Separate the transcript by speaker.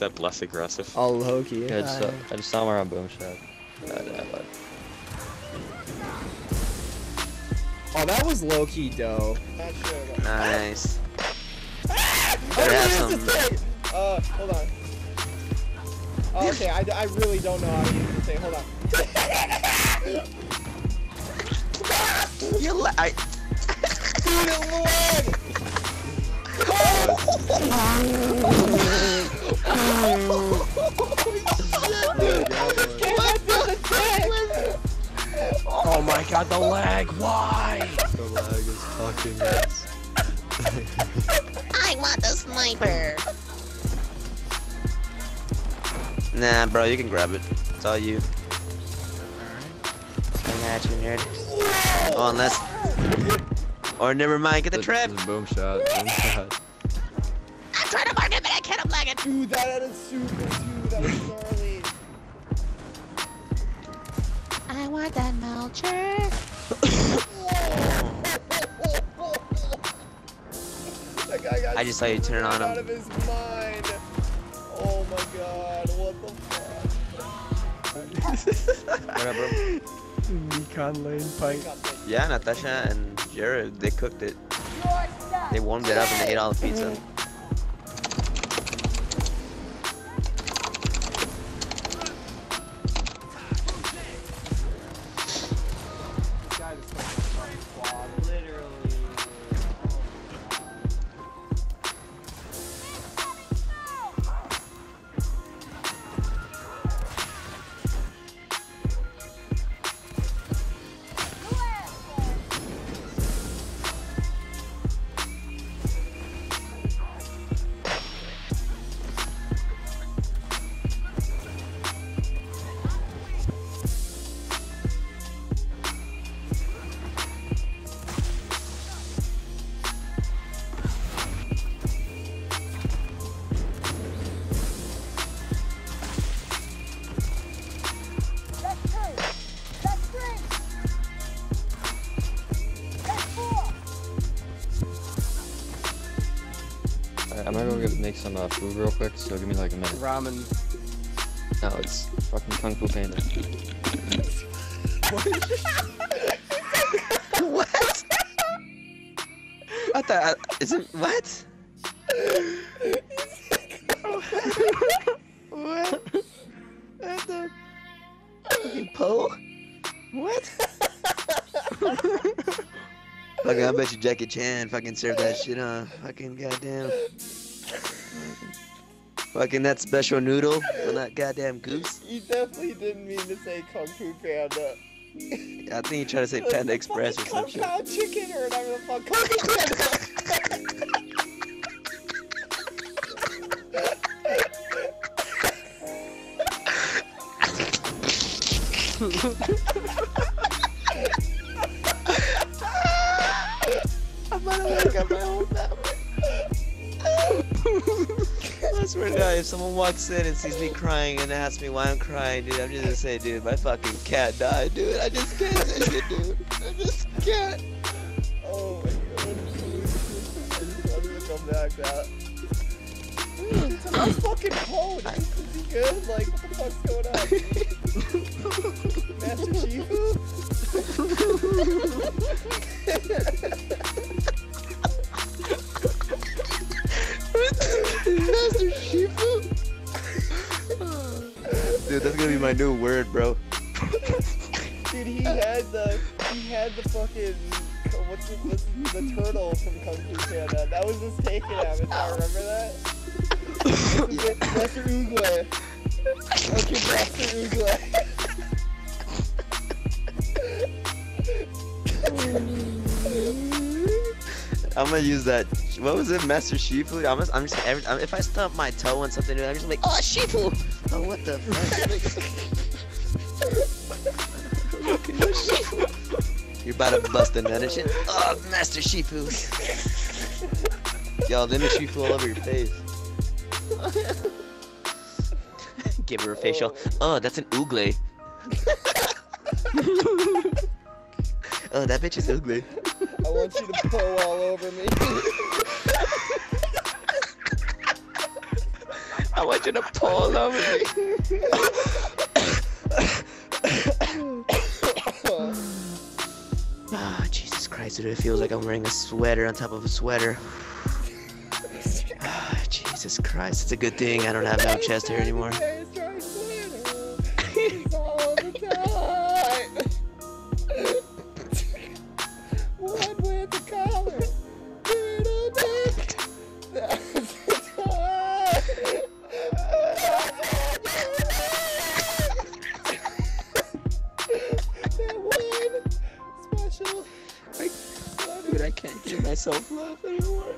Speaker 1: except less aggressive.
Speaker 2: All low key.
Speaker 3: Yeah, I just, saw, I just saw him around boom shot. God, yeah, but
Speaker 2: Oh, that was low key dope.
Speaker 4: Though.
Speaker 5: Nice.
Speaker 4: Oh,
Speaker 5: Better have some.
Speaker 4: Uh, hold on. Oh, okay, I, I really don't know how to use the thing. Hold on.
Speaker 5: You li- I,
Speaker 4: Dude, Lord!
Speaker 2: Oh god, the lag. Why?
Speaker 3: the lag is fucking nuts.
Speaker 6: I want the sniper.
Speaker 5: nah, bro, you can grab it. It's all you. Coming at you, nerd. Oh, unless. Or never mind, get the
Speaker 3: This-
Speaker 5: trap.
Speaker 3: boom shot. Boom shot.
Speaker 6: I'm trying to mark it, but I can't unblock it.
Speaker 4: Dude, that had a super too. That was gnarly.
Speaker 6: I want that Mulcher.
Speaker 4: That guy got
Speaker 5: I just saw you turn
Speaker 4: screwed
Speaker 5: on him.
Speaker 4: Out of his mind. Oh my god, what the fuck?
Speaker 5: What up, bro?
Speaker 2: Recon lane fight.
Speaker 5: Yeah, Natasha and Jared, they cooked it. They warmed it up and they ate all the pizza.
Speaker 3: Make some uh, food real quick, so give me like a minute.
Speaker 2: Ramen.
Speaker 3: No, it's fucking Kung Fu Panda.
Speaker 5: what? I thought, I, is it, what? what? What the? Fucking Po? What? fucking, I bet you Jackie Chan fucking served that shit, huh? Fucking goddamn. Fucking that special noodle on that goddamn goose.
Speaker 4: You definitely didn't mean to say Kung Fu Panda.
Speaker 5: I think you tried to say Panda Express or some shit.
Speaker 4: Cow chicken or whatever the fuck. Kung Fu Panda.
Speaker 5: I'm gonna wake up my whole swear to God, if someone walks in and sees me crying and asks me why I'm crying, dude, I'm just gonna say, dude, my fucking cat died, dude. I just can't say dude. I just can't.
Speaker 4: Oh my god. I just don't even come back that. It's fucking phone. Is good? Like, what the fuck's going on?
Speaker 5: Dude, that's gonna be my new word, bro.
Speaker 4: Dude, he had the he had the fucking what's the, what's the, the turtle from Kung Fu Panda. That was his taken avatar. Remember that? Master Oogway. Okay, Master Oogway.
Speaker 5: I'm gonna use that. What was it, Master Shifu? I'm just, I'm just every, I'm, if I stump my toe on something, I'm just like, oh Shifu. Oh, what the fuck? You're about to bust a nut shit. Oh, Master Shifu. Yo, let me Shifu all over your face. Give her a facial. Oh, uh, that's an oogle. oh, uh, that bitch is ugly.
Speaker 4: I want you to pull all over me.
Speaker 5: I want you to pull over me. Ah, Jesus Christ, dude, it feels like I'm wearing a sweater on top of a sweater. Oh, Jesus Christ, it's a good thing I don't have no chest hair anymore. Myself love anymore.